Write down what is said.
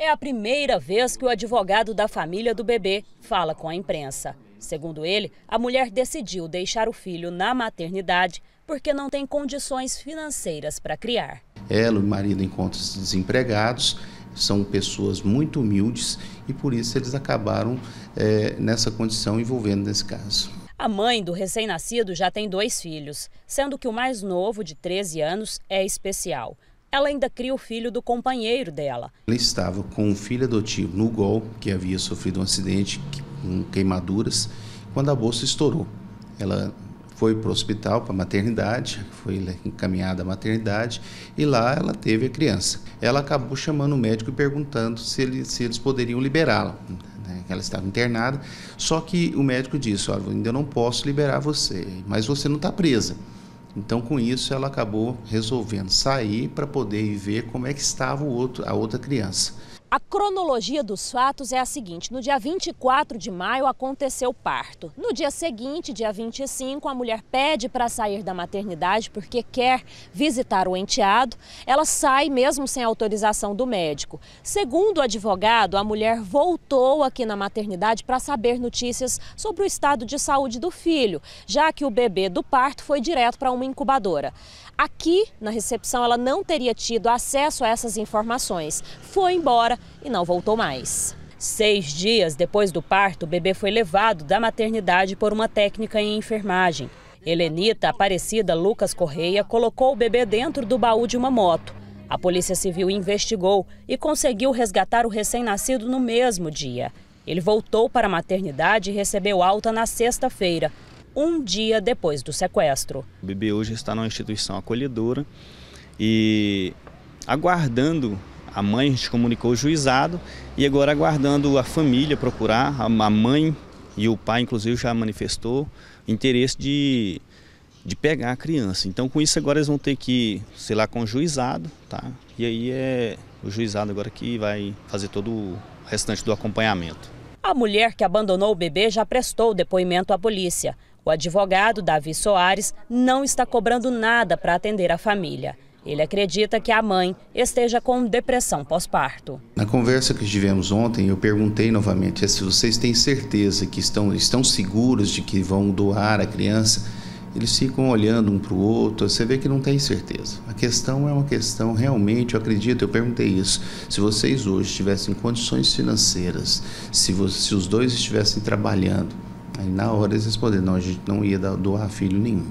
É a primeira vez que o advogado da família do bebê fala com a imprensa. Segundo ele, a mulher decidiu deixar o filho na maternidade porque não tem condições financeiras para criar. Ela e o marido encontram-se desempregados, são pessoas muito humildes e por isso eles acabaram é, nessa condição envolvendo nesse caso. A mãe do recém-nascido já tem dois filhos, sendo que o mais novo, de 13 anos, é especial. Ela ainda cria o filho do companheiro dela. Ela estava com um filho adotivo no Gol, que havia sofrido um acidente com queimaduras, quando a bolsa estourou. Ela foi para o hospital, para a maternidade, foi encaminhada à maternidade e lá ela teve a criança. Ela acabou chamando o médico e perguntando se, ele, se eles poderiam liberá-la. Né? Ela estava internada, só que o médico disse: Olha, ainda não posso liberar você, mas você não está presa. Então, com isso, ela acabou resolvendo sair para poder ver como é que estava o outro, a outra criança. A cronologia dos fatos é a seguinte: no dia 24 de maio aconteceu o parto. No dia seguinte, dia 25, a mulher pede para sair da maternidade porque quer visitar o enteado. Ela sai mesmo sem autorização do médico. Segundo o advogado, a mulher voltou aqui na maternidade para saber notícias sobre o estado de saúde do filho, já que o bebê do parto foi direto para uma incubadora. Aqui, na recepção, ela não teria tido acesso a essas informações. Foi embora e não voltou mais. Seis dias depois do parto, o bebê foi levado da maternidade por uma técnica em enfermagem. Helenita Aparecida Lucas Correia colocou o bebê dentro do baú de uma moto. A Polícia Civil investigou e conseguiu resgatar o recém-nascido no mesmo dia. Ele voltou para a maternidade e recebeu alta na sexta-feira um dia depois do sequestro. O bebê hoje está numa instituição acolhedora e aguardando a mãe, comunicou o juizado e agora aguardando a família procurar, a mãe e o pai inclusive já manifestou interesse de, de pegar a criança. Então com isso agora eles vão ter que, sei lá, com o juizado, tá? E aí é o juizado agora que vai fazer todo o restante do acompanhamento. A mulher que abandonou o bebê já prestou depoimento à polícia. O advogado, Davi Soares, não está cobrando nada para atender a família. Ele acredita que a mãe esteja com depressão pós-parto. Na conversa que tivemos ontem, eu perguntei novamente se vocês têm certeza que estão, estão seguros de que vão doar a criança. Eles ficam olhando um para o outro, você vê que não tem certeza. A questão é uma questão realmente, eu acredito, eu perguntei isso. Se vocês hoje tivessem condições financeiras, se, você, se os dois estivessem trabalhando, Aí na hora eles responderam, não, a gente não ia doar filho nenhum.